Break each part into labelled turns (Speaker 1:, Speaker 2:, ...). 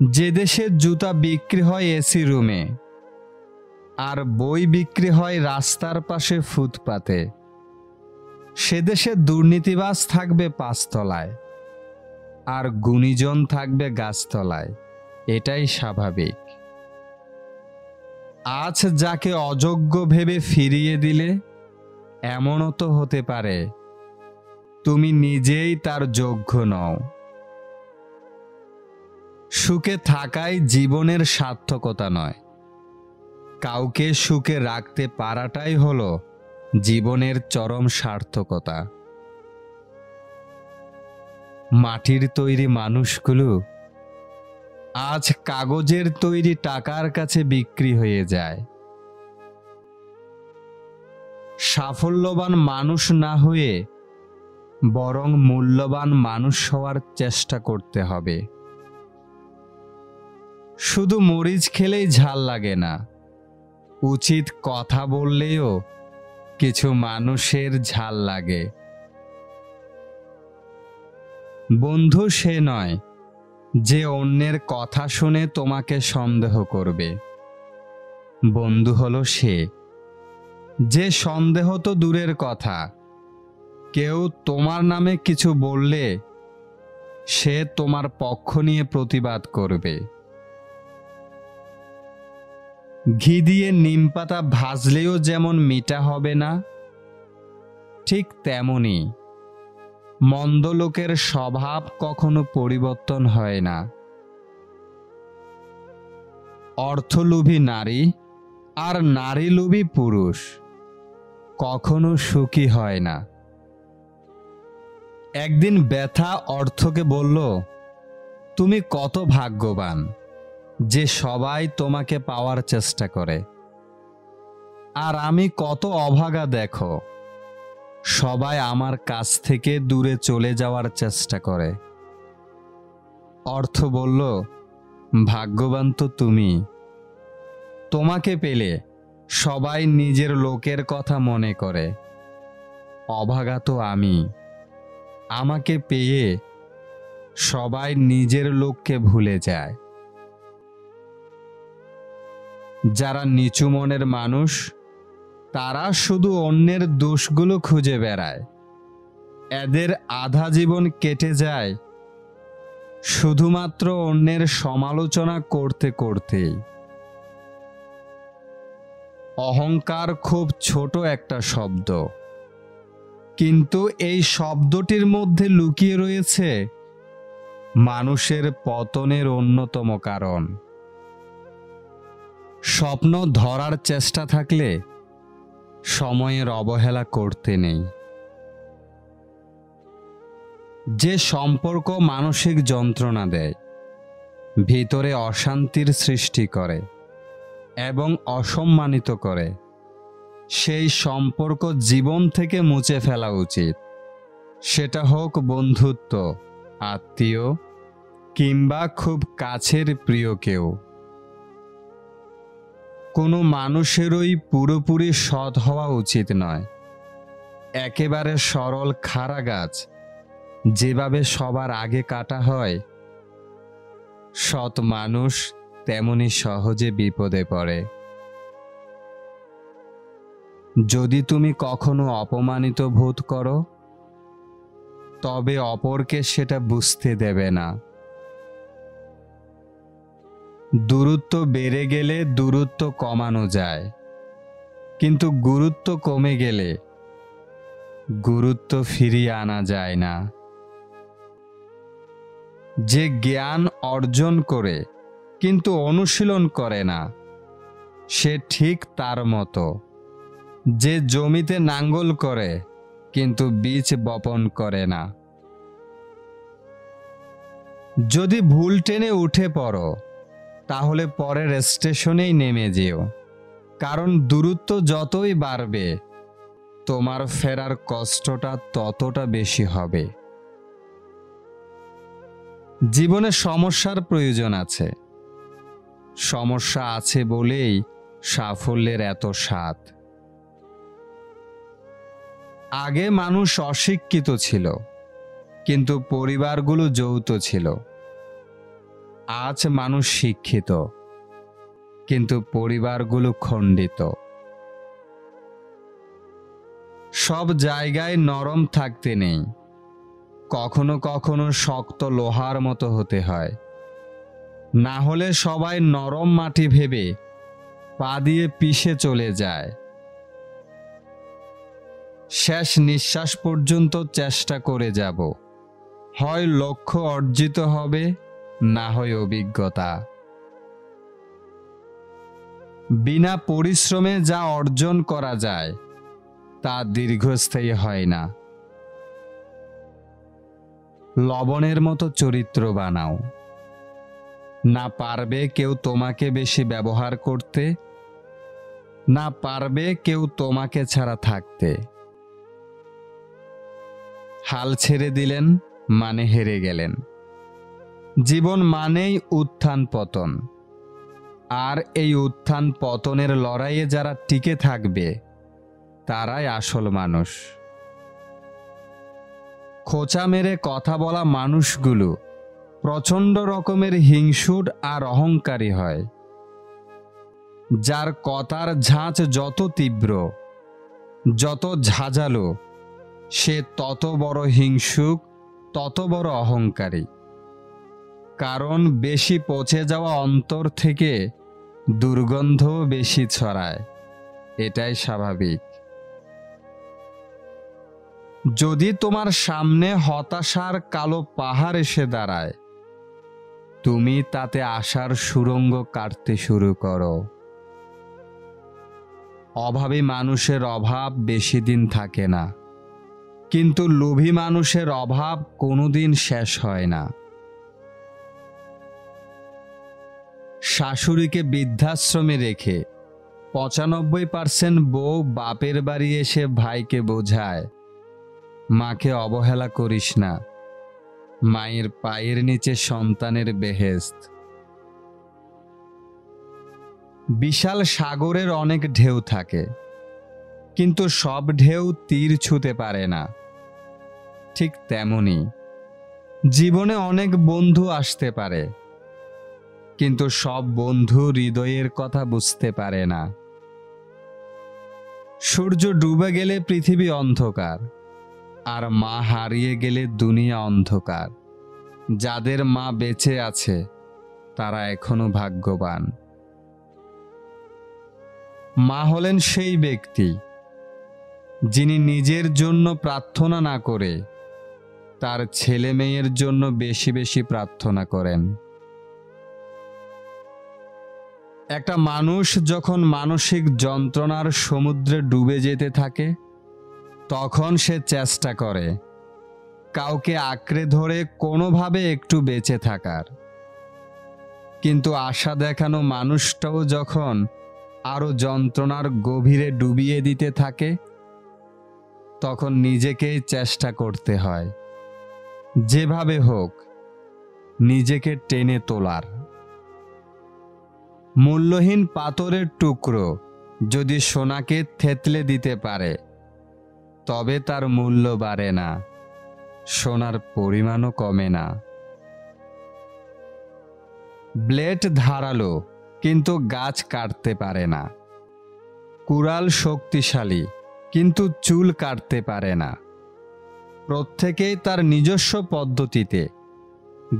Speaker 1: যে দেশে জুতা বিক্রি হয় এসি রুমে, আর বই বিক্রি হয় রাস্তার পাশে ফুটপাতে। সে দেশে দুর্নীতিবাজ থাকবে পাঁচতলায়, আর গুণীজন থাকবে গাছতলায়। এটাই স্বাভাবিক। আজ যাকে অযোগ্য ভেবে ফিরিয়ে দিলে, এমনও তো হতে পারে। তুমি নিজেই তার যোগ্য নও। সুখে থাকাই জীবনের সার্থকতা নয়। কাউকে সুখে রাখতে পারাটাই হলো জীবনের চরম সার্থকতা। মাটির তৈরি মানুষগুলো আজ কাগজের তৈরি টাকার কাছে বিক্রি হয়ে যায়। সাফল্যবান মানুষ না হয়ে বরং মূল্যবান মানুষ হওয়ার চেষ্টা করতে হবে। শুধু মরিচ খেলেই ঝাল লাগে না। উচিত কথা বললেও কিছু মানুষের ঝাল লাগে। বন্ধু সে নয়, যে অন্যের কথা শুনে তোমাকে সন্দেহ করবে। বন্ধু হলো সে, যে সন্দেহ তো দূরের কথা। কেউ তোমার নামে কিছু বললে সে তোমার পক্ষ নিয়ে প্রতিবাদ করবে। ঘি দিয়ে নিম পাতা ভাজলেও যেমন মিঠা হবে না, ঠিক তেমনি মন্দ লোকের স্বভাব কখনো পরিবর্তন হয় না। অর্থলোভী নারী আর নারীলোভী পুরুষ কখনো সুখী হয় না। একদিন ব্যথা অর্থকে বলল, তুমি কত ভাগ্যবান। যে সবাই তোমাকে পাওয়ার চেষ্টা করে। আর আমি কত অভাগা দেখো, সবাই আমার কাছ থেকে দূরে চলে যাওয়ার চেষ্টা করে। অর্থ বলল, ভাগ্যবান তো তুমি। তোমাকে পেলে সবাই নিজের লোকের কথা মনে করে। অভাগা তো আমি। আমাকে পেয়ে সবাই নিজের লোককে ভুলে যায়। যারা নিচু মনের মানুষ, তারা শুধু অন্যের দোষগুলো খুঁজে বেড়ায়। এদের আধা জীবন কেটে যায়, শুধুমাত্র অন্যের সমালোচনা করতে করতেই। অহংকার খুব ছোট একটা শব্দ। কিন্তু এই শব্দটির মধ্যে লুকিয়ে রয়েছে মানুষের পতনের অন্যতম কারণ। স্বপ্ন ধরার চেষ্টা থাকলে সময়ের অবহেলা করতে নেই। যে সম্পর্ক মানসিক যন্ত্রণা দেয়, ভিতরে অশান্তির সৃষ্টি করে এবং অসম্মানিত করে, সেই সম্পর্ক জীবন থেকে মুছে ফেলা উচিত। সেটা হোক বন্ধুত্ব, আত্মীয় কিংবা খুব কাছের প্রিয় কেউ। কোনো মানুষেরই পুরোপুরি সৎ হওয়া উচিত নয়। একেবারে সরল খাড়া গাছ যেভাবে সবার আগে কাটা হয়, সৎ মানুষ তেমনি সহজে বিপদে পড়ে। যদি তুমি কখনো অপমানিত বোধ করো, তবে অপরকে সেটা বুঝতে দেবে না। দূরত্ব বেড়ে গেলে দূরত্ব কমানো যায়। কিন্তু গুরুত্ব কমে গেলে গুরুত্ব ফিরিয়ে আনা যায় না। যে জ্ঞান অর্জন করে কিন্তু অনুশীলন করে না, সে ঠিক তার মতো। যে জমিতে নাঙ্গল করে কিন্তু বীজ বপন করে না। যদি ভুল টেনে উঠে পড়ো তাহলে পরের স্টেশনেই নেমে যেও। কারণ দূরত্ব যতই বাড়বে, তোমার ফেরার কষ্টটা ততটা বেশি হবে। জীবনে সমস্যার প্রয়োজন আছে। সমস্যা আছে বলেই সাফল্যের এত স্বাদ। আগে মানুষ অশিক্ষিত ছিল, কিন্তু পরিবারগুলো যৌথ ছিল। আজ মানুষ শিক্ষিত, কিন্তু পরিবারগুলো খণ্ডিত। সব জায়গায় নরম থাকতে নেই। কখনো কখনো শক্ত লোহার মতো হতে হয়। না হলে সবাই নরম মাটি ভেবে পা দিয়ে পিষে চলে যায়। শেষ নিঃশ্বাস পর্যন্ত চেষ্টা করে যাব। হয় লক্ষ্য অর্জিত হবে না হয় অভিজ্ঞতা। বিনা পরিশ্রমে যা অর্জন করা যায়, তা দীর্ঘস্থায়ী হয় না। লবণের মতো চরিত্র বানাও। না পারবে কেউ তোমাকে বেশি ব্যবহার করতে, না পারবে কেউ তোমাকে ছাড়া থাকতে। হাল ছেড়ে দিলেন মানে হেরে গেলেন। জীবন মানেই উত্থান পতন। আর এই উত্থান পতনের লড়াইয়ে যারা টিকে থাকবে, তারাই আসল মানুষ। খোঁচা মেরে কথা বলা মানুষগুলো প্রচণ্ড রকমের হিংসুট আর অহংকারী হয়। যার কথার ঝাঁচ যত তীব্র, যত ঝাঁঝালো, সে তত বড় হিংসুক, তত বড় অহংকারী। কারণ বেশি পচে যাওয়া অন্তর থেকে দুর্গন্ধ বেশি ছড়ায়। এটাই স্বাভাবিক। যদি তোমার সামনে হতাশার কালো পাহাড় এসে দাঁড়ায়, তুমি তাতে আশার সুরঙ্গ কাটতে শুরু করো। অভাবী মানুষের অভাব বেশি দিন থাকে না, কিন্তু লোভী মানুষের অভাব কোনোদিন শেষ হয় না। শাশুড়িকে বৃদ্ধাশ্রমে রেখে পঁচানব্বই পার্সেন্ট বউ বাপের বাড়ি এসে ভাইকে বোঝায়, মাকে অবহেলা করিস না। মায়ের পায়ের নিচে সন্তানের বেহেস্ত বিশাল সাগরের অনেক ঢেউ থাকে, কিন্তু সব ঢেউ তীর ছুতে পারে না। ঠিক তেমনি জীবনে অনেক বন্ধু আসতে পারে কিন্তু সব বন্ধু হৃদয়ের কথা বুঝতে পারে না। সূর্য ডুবে গেলে পৃথিবী অন্ধকার, আর মা হারিয়ে গেলে দুনিয়া অন্ধকার। যাদের মা বেঁচে আছে, তারা এখনও ভাগ্যবান। মা হলেন সেই ব্যক্তি, যিনি নিজের জন্য প্রার্থনা না করে, তার ছেলে মেয়ের জন্য বেশি বেশি প্রার্থনা করেন। একটা মানুষ যখন মানসিক যন্ত্রণার সমুদ্রে ডুবে যেতে থাকে, তখন সে চেষ্টা করে কাউকে আঁকড়ে ধরে কোনোভাবে একটু বেঁচে থাকার। কিন্তু আশা দেখানো মানুষটাও যখন আরও যন্ত্রণার গভীরে ডুবিয়ে দিতে থাকে, তখন নিজেকেই চেষ্টা করতে হয়। যেভাবে হোক, নিজেকে টেনে তোলার। মূল্যহীন পাথরের টুকরো যদি সোনাকে থেতলে দিতে পারে, তবে তার মূল্য বাড়ে না, সোনার পরিমাণও কমে না। ব্লেড ধারালো, কিন্তু গাছ কাটতে পারে না। কুড়াল শক্তিশালী, কিন্তু চুল কাটতে পারে না। প্রত্যেকেই তার নিজস্ব পদ্ধতিতে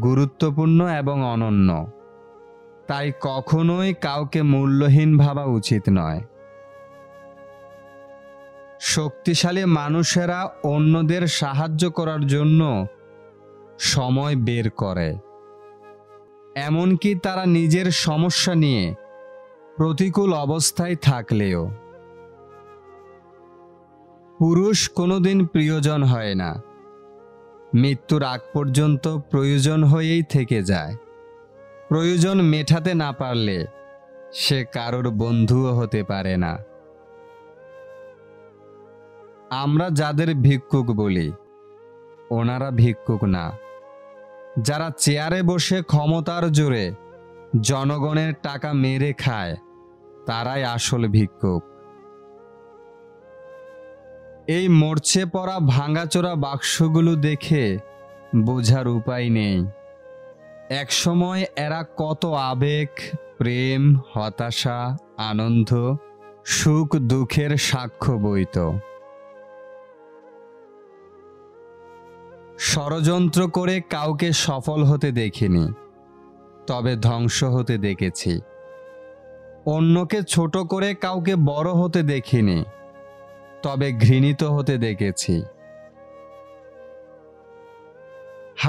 Speaker 1: গুরুত্বপূর্ণ এবং অনন্য। তাই কখনোই কাউকে মূল্যহীন ভাবা উচিত নয়। শক্তিশালী মানুষেরা অন্যদের সাহায্য করার জন্য সময় বের করে। এমনকি তারা নিজের সমস্যা নিয়ে প্রতিকূল অবস্থায় থাকলেও। পুরুষ কোনোদিন প্রিয়জন হয় না। মৃত্যুর আগ পর্যন্ত প্রয়োজন হয়েই থেকে যায়। প্রয়োজন মেটাতে না পারলে সে কারোর বন্ধুও হতে পারে না। আমরা যাদের ভিক্ষুক বলি, ওনারা ভিক্ষুক না। যারা চেয়ারে বসে ক্ষমতার জোরে জনগণের টাকা মেরে খায়, তারাই আসল ভিক্ষুক। এই মরচে পড়া ভাঙাচোরা বাক্সগুলো দেখে বোঝার উপায় নেই। একসময় এরা কত আবেগ, প্রেম, হতাশা, আনন্দ, সুখ, দুঃখের সাক্ষ্য বইত। ষড়যন্ত্র করে কাউকে সফল হতে দেখিনি, তবে ধ্বংস হতে দেখেছি। অন্যকে ছোট করে কাউকে বড় হতে দেখিনি, তবে ঘৃণিত হতে দেখেছি।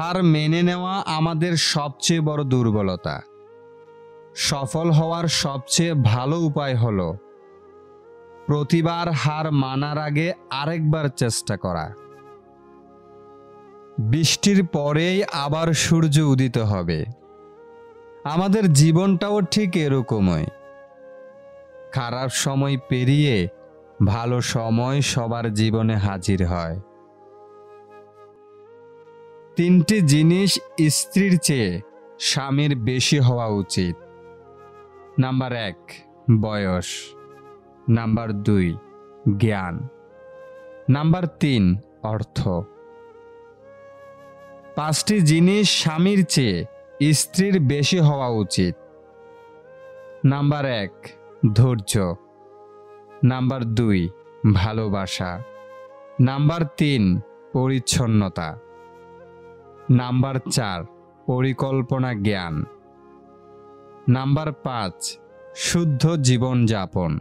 Speaker 1: হার মেনে নেওয়া আমাদের সবচেয়ে বড় দুর্বলতা। সফল হওয়ার সবচেয়ে ভালো উপায় হলো প্রতিবার হার মানার আগে আরেকবার চেষ্টা করা। বৃষ্টির পরেই আবার সূর্য উদিত হবে। আমাদের জীবনটাও ঠিক এরকমই। খারাপ সময় পেরিয়ে ভালো সময় সবার জীবনে হাজির হয়। তিনটি জিনিস স্ত্রীর চেয়ে স্বামীর বেশি হওয়া উচিত। নাম্বার এক, বয়স। নাম্বার দুই, জ্ঞান। নাম্বার তিন, অর্থ। পাঁচটি জিনিস স্বামীর চেয়ে স্ত্রীর বেশি হওয়া উচিত। নাম্বার এক, ধৈর্য। নাম্বার দুই, ভালোবাসা। নাম্বার তিন, পরিচ্ছন্নতা। নাম্বার চার, পরিকল্পনা জ্ঞান। নাম্বার পাঁচ, শুদ্ধ জীবনযাপন।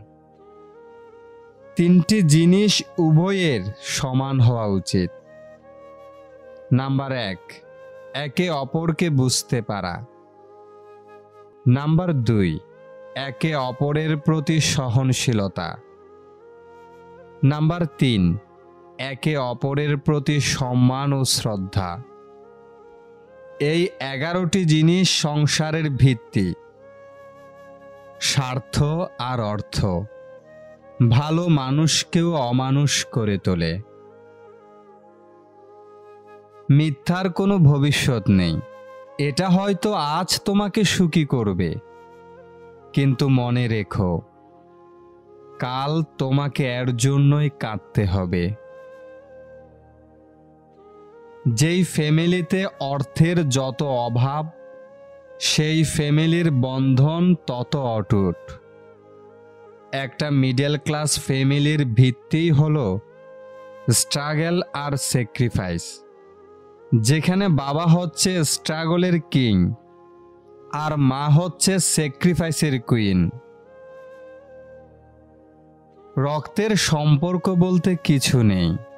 Speaker 1: তিনটি জিনিস উভয়ের সমান হওয়া উচিত। নাম্বার এক, একে অপরকে বুঝতে পারা। নাম্বার দুই, একে অপরের প্রতি সহনশীলতা। নাম্বার তিন, একে অপরের প্রতি সম্মান ও শ্রদ্ধা। এই এগারোটি জিনিস সংসারের ভিত্তি। স্বার্থ আর অর্থ। ভালো মানুষকেও অমানুষ করে তোলে। মিথ্যার কোনো ভবিষ্যৎ নেই। এটা হয়তো আজ তোমাকে সুখী করবে। কিন্তু মনে রেখো, কাল তোমাকে এর জন্যই কাঁদতে হবে। যেই ফ্যামিলিতে অর্থের যত অভাব, সেই ফ্যামিলির বন্ধন তত অটুট। একটা মিডল ক্লাস ফ্যামিলির ভিত্তি হল স্ট্রাগল আর স্যাক্রিফাইস যেখানে বাবা হচ্ছে স্ট্রাগলের কিং আর মা হচ্ছে স্যাক্রিফাইসের কুইন রক্তের সম্পর্ক বলতে কিছু নেই।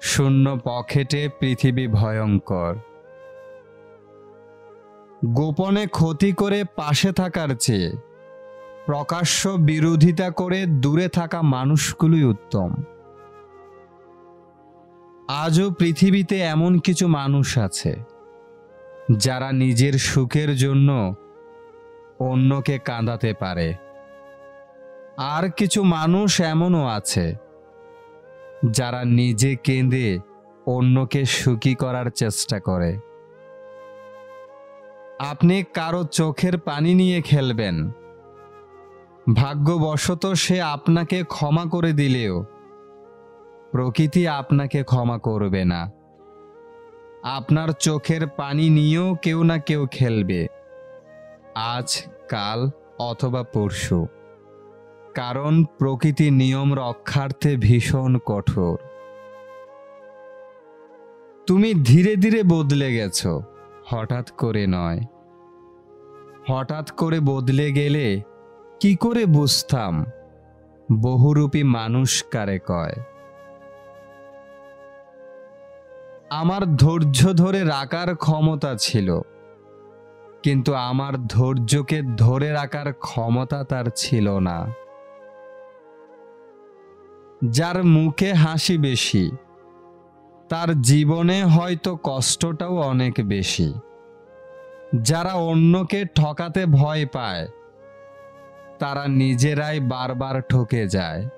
Speaker 1: শূন্য পকেটে পৃথিবী ভয়ঙ্কর। গোপনে ক্ষতি করে পাশে থাকার চেয়ে প্রকাশ্য বিরোধিতা করে দূরে থাকা মানুষগুলোই উত্তম। আজও পৃথিবীতে এমন কিছু মানুষ আছে, যারা নিজের সুখের জন্য অন্যকে কাঁদাতে পারে। আর কিছু মানুষ এমনও আছে যারা নিজে কেঁদে অন্যকে সুখী করার চেষ্টা করে। আপনি কারও চোখের পানি নিয়ে খেলবেন। ভাগ্যবশত সে আপনাকে ক্ষমা করে দিলেও প্রকৃতি আপনাকে ক্ষমা করবে না। আপনার চোখের পানি নিয়েও কেউ না কেউ খেলবে। আজ, কাল অথবা পরশু। কারণ প্রকৃতি নিয়ম রক্ষার্থে ভীষণ কঠোর। তুমি ধীরে ধীরে বদলে গেছ, হঠাৎ করে নয়। হঠাৎ করে বদলে গেলে কি করে বুঝতাম, বহুরূপী মানুষ কারে কয়। আমার ধৈর্য ধরে রাখার ক্ষমতা ছিল, কিন্তু আমার ধৈর্যকে ধরে রাখার ক্ষমতা তার ছিল না। যার মুখে হাসি বেশি, তার জীবনে হয়তো কষ্টটাও অনেক বেশি। যারা অন্যকে ঠকাতে ভয় পায়, তারা নিজেরাই বারবার ঠকে যায়।